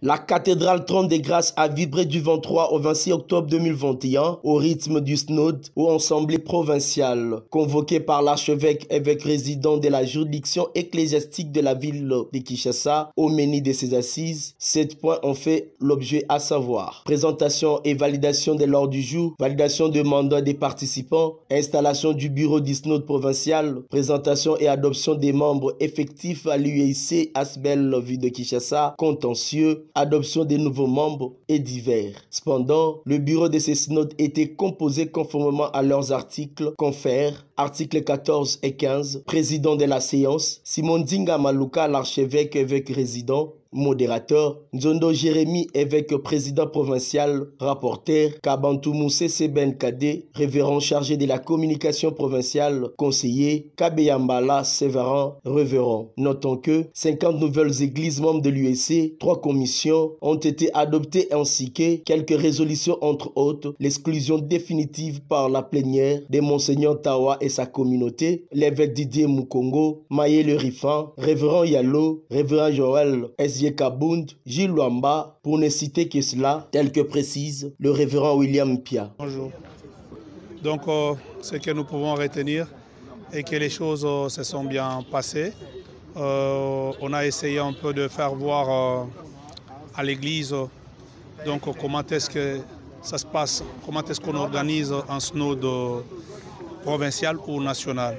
La cathédrale Trône des Grâces a vibré du 23 au 26 octobre 2021 au rythme du SNOD ou Assemblée provinciale. Convoqué par l'archevêque évêque résident de la juridiction ecclésiastique de la ville de Kinshasa au menu de ses assises, sept points ont fait l'objet à savoir présentation et validation de l'ordre du jour, validation de mandat des participants, installation du bureau du SNOD provincial, présentation et adoption des membres effectifs à l'UIC Asbel ville de Kinshasa, contentieux, adoption des nouveaux membres et divers. Cependant, le bureau de ces synodes était composé conformément à leurs articles confèrent, articles 14 et 15, président de la séance, Simon Dinga Maluka, l'archevêque évêque résident, modérateur, Nzondo Jérémy, évêque président provincial, rapporteur, Kabantou Moussé Seben Kade, révérend chargé de la communication provinciale, conseiller, Kabeyambala Sévéran, révérend. Notons que 50 nouvelles églises membres de l'USC, trois commissions ont été adoptées ainsi que quelques résolutions entre autres, l'exclusion définitive par la plénière de Monseigneur Tawa et sa communauté, l'évêque Didier Mukongo, Maïe Le révérend Yalo, révérend Joël S. Kabund, Gilles Luamba, pour ne citer que cela, tel que précise le révérend William Pia. Bonjour. Donc, euh, ce que nous pouvons retenir est que les choses euh, se sont bien passées. Euh, on a essayé un peu de faire voir à l'Église donc comment est-ce que ça se passe, comment est-ce qu'on organise un snode provincial ou national.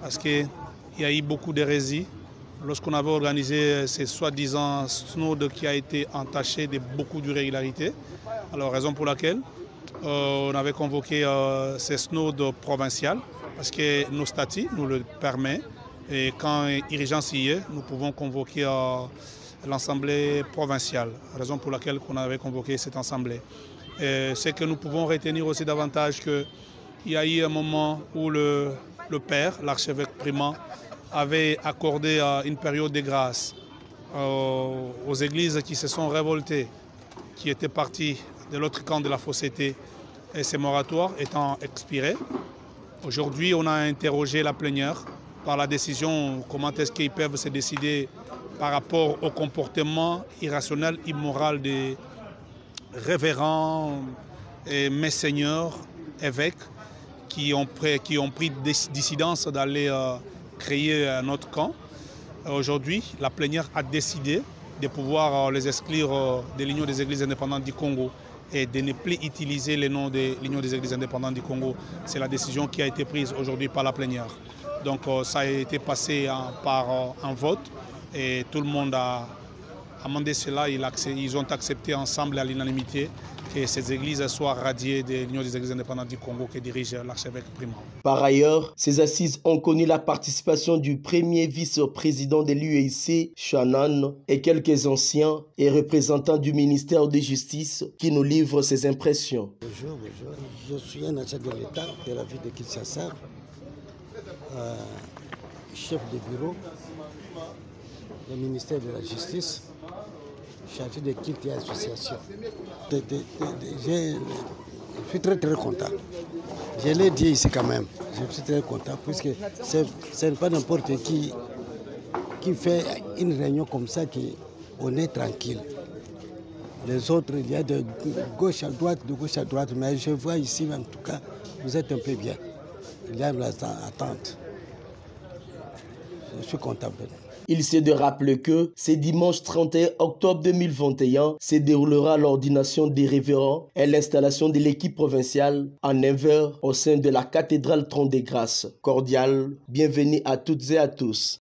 Parce qu'il y a eu beaucoup d'hérésies lorsqu'on avait organisé ce soi-disant snode qui a été entaché de beaucoup d'irrégularités. Alors, raison pour laquelle euh, on avait convoqué euh, ce snode provincial, parce que nos statuts nous le permettent. Et quand urgence y est, nous pouvons convoquer euh, l'Assemblée provinciale, raison pour laquelle on avait convoqué cette Assemblée. C'est que nous pouvons retenir aussi davantage qu'il y a eu un moment où le, le père, l'archevêque primant, avait accordé une période de grâce aux églises qui se sont révoltées, qui étaient parties de l'autre camp de la fausseté, et ces moratoires étant expirés. Aujourd'hui, on a interrogé la plénière par la décision, comment est-ce qu'ils peuvent se décider par rapport au comportement irrationnel, immoral des révérends et messeigneurs, évêques, qui ont, pris, qui ont pris dissidence d'aller euh, créer un autre camp. Aujourd'hui, la plénière a décidé de pouvoir les exclure de l'Union des Églises indépendantes du Congo et de ne plus utiliser les noms de l'Union des Églises indépendantes du Congo. C'est la décision qui a été prise aujourd'hui par la plénière. Donc ça a été passé par un vote et tout le monde a amendé cela. Ils ont accepté ensemble à l'unanimité que ces églises soient radiées de l'Union des églises indépendantes du Congo que dirige l'archevêque primant. Par ailleurs, ces assises ont connu la participation du premier vice-président de l'UEIC, Shannon, et quelques anciens et représentants du ministère de Justice qui nous livrent ses impressions. Bonjour, bonjour. Je suis un agent de l'État de la ville de Kinshasa, euh, chef de bureau du ministère de la Justice chargé de culte et. Je suis très très content. Je l'ai dit ici quand même. Je suis très content puisque ce n'est pas n'importe qui qui fait une réunion comme ça qu'on est tranquille. Les autres, il y a de gauche à droite, de gauche à droite, mais je vois ici en tout cas, vous êtes un peu bien. Il y a l'attente. Je suis content. Il s'est de rappeler que ce dimanche 31 octobre 2021 se déroulera l'ordination des révérends et l'installation de l'équipe provinciale en 9 au sein de la cathédrale Trône des Grâces. Cordial, bienvenue à toutes et à tous.